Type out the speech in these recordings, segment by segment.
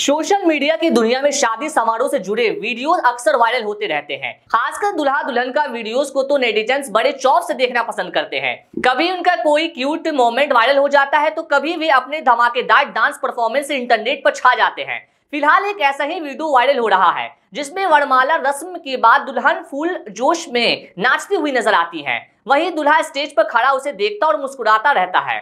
Social media की दुनिया में शादी समारोह से जुड़े वीडियोस अक्सर वायरल होते रहते हैं। खासकर दुल्हा दुल्हन का वीडियोस को तो नेटिजन्स बड़े चौक से देखना पसंद करते हैं। कभी उनका कोई क्यूट मोमेंट वायरल हो जाता है तो कभी वे अपने धमाकेदार डांस परफॉर्मेंस से इंटरनेट पर छा जाते हैं। फ़िलहाल एक ऐसा ही वीडियो वायरल हो रहा है, जिसमें वरमाला रस्म के बाद दुल्हन फूल जोश में नाचती हुई नज़र आती है। वहीं दुल्हा स्टेज पर खड़ा उसे देखता और मुस्कुराता रहता है।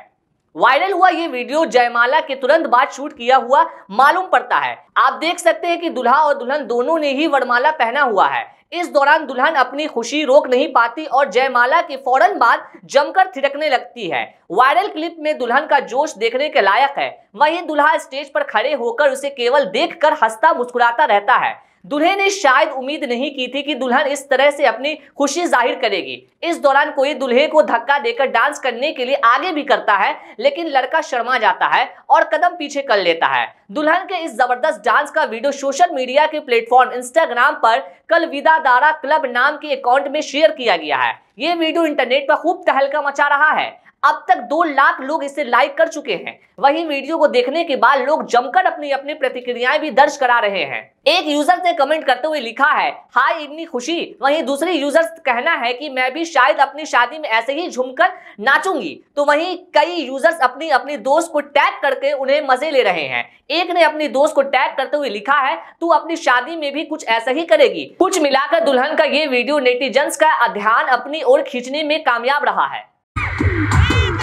वायरल हुआ ये वीडियो जयमाला के तुरंत बाद शूट किया हुआ मालूम पड़ता है। आप देख सकते हैं कि दुल्हा और दुल्हन दोनों ने ही वरमाला पहना हुआ है। इस दौरान दुल्हन अपनी खुशी रोक नहीं पाती और जयमाला के फ़ौरन बाद जमकर थिरकने लगती है। वायरल क्लिप में दुल्हन का जोश देखने के लायक है। वहीं दुल्हा स्टेज पर खड़े होकर उसे केवल देखकर हंसता मुस्कुराता रहता है। दुल्हे ने शायद उम्मीद नहीं की थी कि दुल्हन इस तरह से अपनी खुशी ज़ाहिर करेगी। इस दौरान कोई दुल्हे को धक्का देकर डांस करने के लिए आगे भी करता है, लेकिन लड़का शर्मा जाता है और कदम पीछे कर लेता है। दुल्हन के इस ज़बरदस्त डांस का वीडियो सोशल मीडिया के प्लेटफॉर्म इंस्टाग्राम पर कल विदा दारा क्लब नाम के अकाउंट में शेयर किया गया है। ये वीडियो इंटरनेट पर खूब तहलका मचा रहा है। अब तक दो लाख लोग इसे लाइक कर चुके हैं। वहीं वीडियो को देखने के बाद लोग जमकर अपनी अपनी प्रतिक्रियाएँ भी दर्ज करा रहे हैं। एक यूज़र ने कमेंट करते हुए लिखा है, हाय, इतनी खुशी। वहीं दूसरे यूज़र कहना है कि, मैं भी शायद अपनी शादी में ऐसे ही झूमकर नाचूँगी। तो वहीं कई यूज़र्स अपनी अपनी दोस्त को टैग करके उन्हें मज़े ले रहे हैं। एक ने अपनी दोस्त को टैग करते हुए लिखा है, तू अपनी शादी में भी कुछ ऐसा ही करेगी। कुछ मिलाकर दुल्हन का ये वीडियो नेटिजन्स का ध्यान अपनी ओर खींचने में कामयाब रहा है।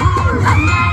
Hãy subscribe